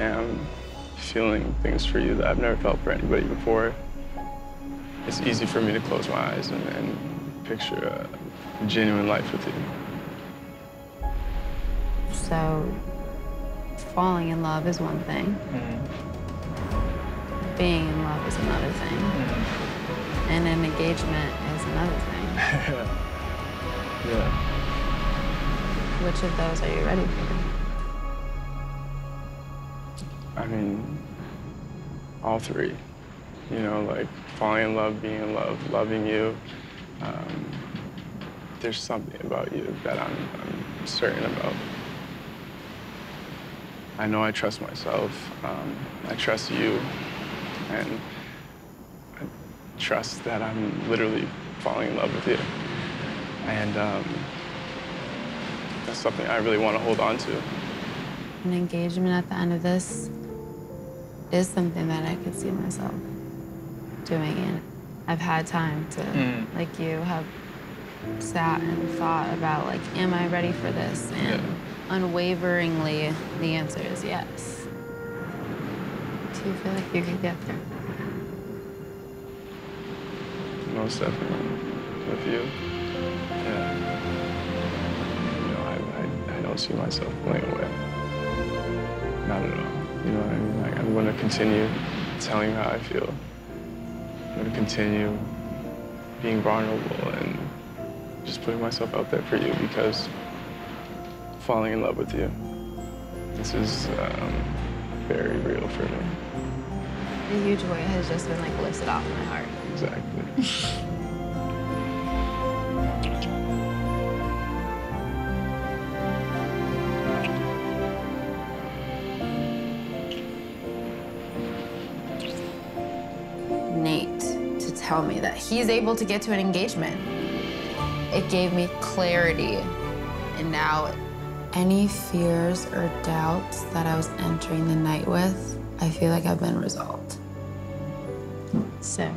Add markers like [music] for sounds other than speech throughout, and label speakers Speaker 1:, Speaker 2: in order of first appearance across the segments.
Speaker 1: am feeling things for you that I've never felt for anybody before, it's easy for me to close my eyes and, and picture a genuine life with you.
Speaker 2: So, falling in love is one thing. Mm-hmm. Being in love is another thing. Mm-hmm. And an engagement is another thing. [laughs]
Speaker 1: yeah.
Speaker 2: Which of those are you ready for?
Speaker 1: I mean, all three. You know, like falling in love, being in love, loving you. Um, there's something about you that I'm, I'm certain about. I know I trust myself. Um, I trust you. And I trust that I'm literally falling in love with you. And um, that's something I really want to hold on to.
Speaker 2: An engagement at the end of this is something that I could see myself doing. And I've had time to, hmm. like you, have sat and thought about, like, am I ready for this? And unwaveringly, the answer is yes. Do you feel like you could get there?
Speaker 1: Most definitely. With you. Yeah. You know, I, I, I don't see myself pulling away. Not at all. You know what I mean? Like, I'm going to continue telling you how I feel. I'm going to continue being vulnerable and just putting myself out there for you because falling in love with you, this is um, very real for me.
Speaker 2: A huge weight has just been, like, lifted off my heart.
Speaker 1: Exactly. [laughs]
Speaker 2: tell me that he's able to get to an engagement. It gave me clarity. And now, any fears or doubts that I was entering the night with, I feel like I've been resolved. So, [laughs]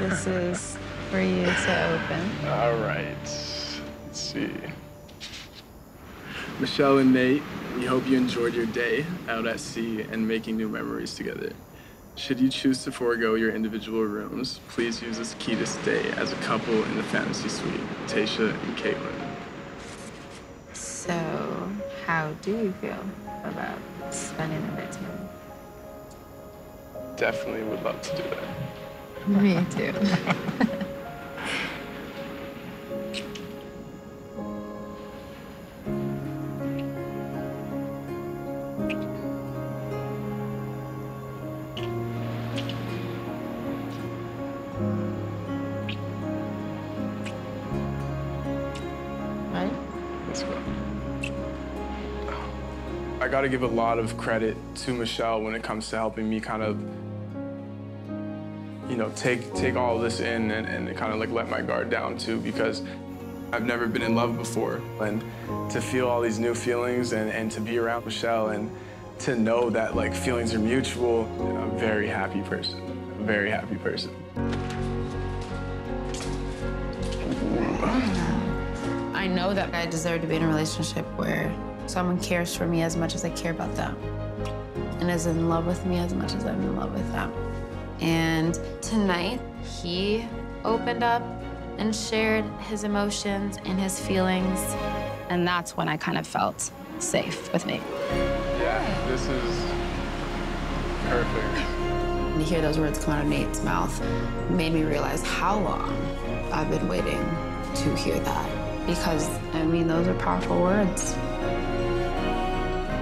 Speaker 2: this is for you to open.
Speaker 1: All right. Let's see.
Speaker 3: Michelle and Nayte, we hope you enjoyed your day out at sea and making new memories together. Should you choose to forego your individual rooms, please use this key to stay as a couple in the fantasy suite, Tayshia and Kaitlyn.
Speaker 2: So, how do you feel about spending the night together?
Speaker 1: Definitely would love to do that.
Speaker 2: Me too. [laughs]
Speaker 1: I got to give a lot of credit to Michelle when it comes to helping me kind of, you know, take take all this in and, and kind of like let my guard down too because I've never been in love before. And to feel all these new feelings and, and to be around Michelle and to know that like feelings are mutual, I'm a very happy person. A very happy person.
Speaker 2: I know that I deserve to be in a relationship where someone cares for me as much as I care about them and is in love with me as much as I'm in love with them. And tonight, he opened up and shared his emotions and his feelings. And that's when I kind of felt safe with me.
Speaker 1: Yeah, this is perfect.
Speaker 2: And to hear those words come out of Nayte's mouth made me realize how long I've been waiting to hear that. Because, I mean, those are powerful words.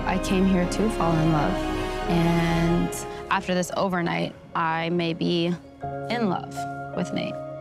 Speaker 2: I came here to fall in love. And after this overnight, I may be in love with Nayte.